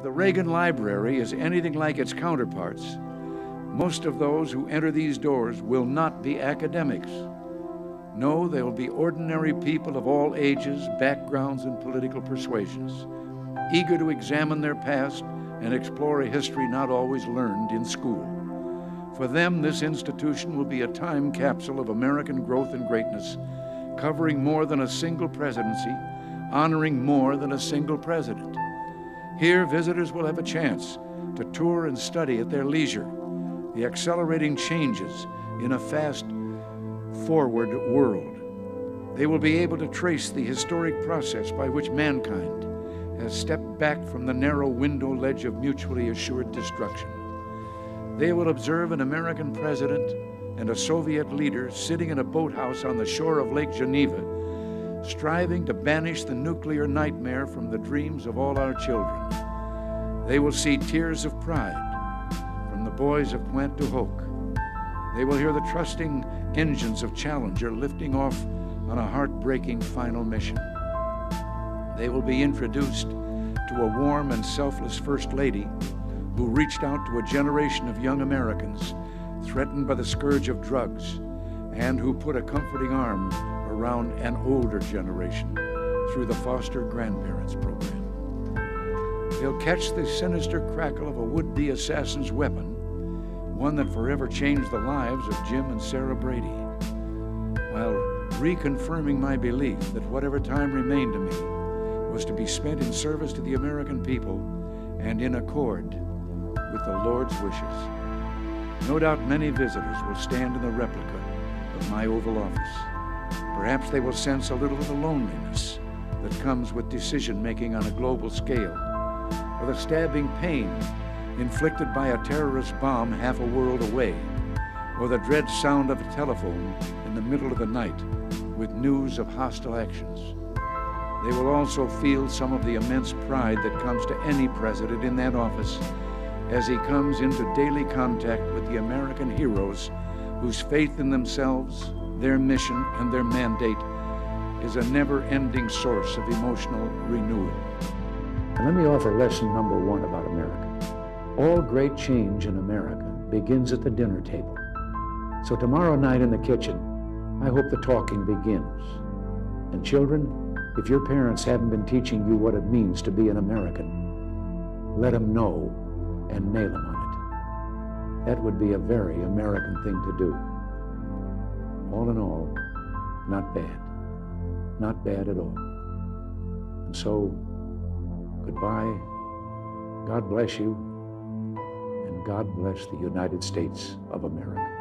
If the Reagan Library is anything like its counterparts, most of those who enter these doors will not be academics. No, they will be ordinary people of all ages, backgrounds, and political persuasions, eager to examine their past and explore a history not always learned in school. For them, this institution will be a time capsule of American growth and greatness, covering more than a single presidency, honoring more than a single president. Here, visitors will have a chance to tour and study at their leisure the accelerating changes in a fast forward world. They will be able to trace the historic process by which mankind has stepped back from the narrow window ledge of mutually assured destruction. They will observe an American president and a Soviet leader sitting in a boathouse on the shore of Lake Geneva, striving to banish the nuclear nightmare from the dreams of all our children. They will see tears of pride from the boys of Pointe du Hoc. They will hear the trusting engines of Challenger lifting off on a heartbreaking final mission. They will be introduced to a warm and selfless First Lady who reached out to a generation of young Americans threatened by the scourge of drugs and who put a comforting arm around an older generation through the foster grandparents program. They'll catch the sinister crackle of a would be assassin's weapon, one that forever changed the lives of Jim and Sarah Brady, while reconfirming my belief that whatever time remained to me was to be spent in service to the American people and in accord with the Lord's wishes. No doubt many visitors will stand in the replica of my Oval Office. Perhaps they will sense a little of the loneliness that comes with decision making on a global scale, or the stabbing pain inflicted by a terrorist bomb half a world away, or the dread sound of a telephone in the middle of the night with news of hostile actions. They will also feel some of the immense pride that comes to any president in that office as he comes into daily contact with the American heroes whose faith in themselves, their mission, and their mandate is a never ending source of emotional renewal. And let me offer lesson number one about America. All great change in America begins at the dinner table. So tomorrow night in the kitchen, I hope the talking begins. And children, if your parents haven't been teaching you what it means to be an American, let them know and nail them on it. That would be a very American thing to do. All in all, not bad. Not bad at all. And so, goodbye. God bless you. And God bless the United States of America.